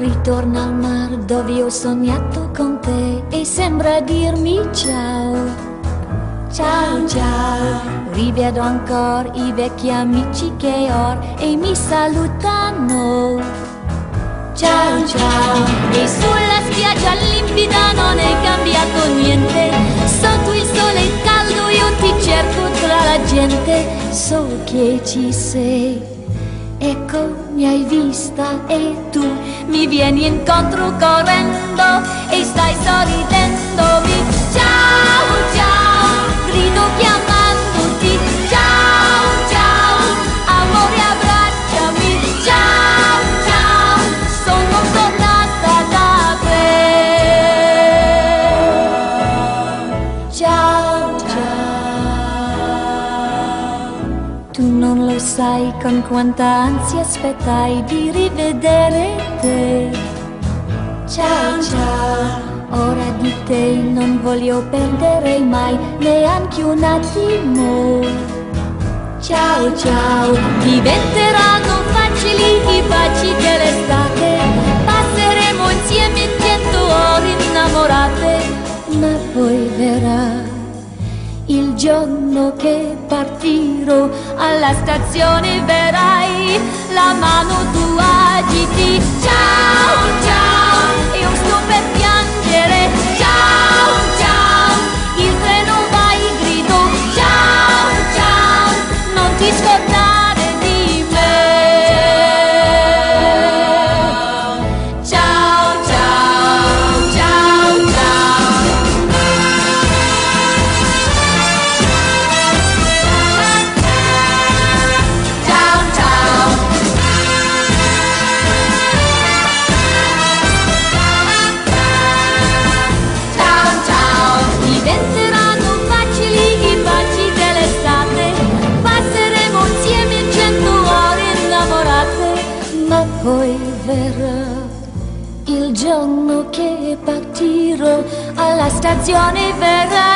ritorna al mar dove ho sognato con te e sembra dirmi ciao. Ciao ciao, rivedo ancora i vecchi amici che ho e mi salutano. Ciao ciao, e sulla spiaggia limpida non è cambiato niente. Sotto il sole caldo io ti cerco tra la gente, so che ci sei. Ecco, mi hai vista e tu mi vieni incontro correndo e stai sorridendomi. Lo sai con quanta ansia aspettai di rivedere te. Ciao, ciao. Ora di te non voglio perdere mai neanche un attimo. Ciao, ciao. Diventeranno facili i baci dell'estate. Passeremo insieme cento ore innamorate. Ma poi verrà il giorno che partirò alla stazione verrai, la mano tu agiti. Verrà il giorno che partirò alla stazione tua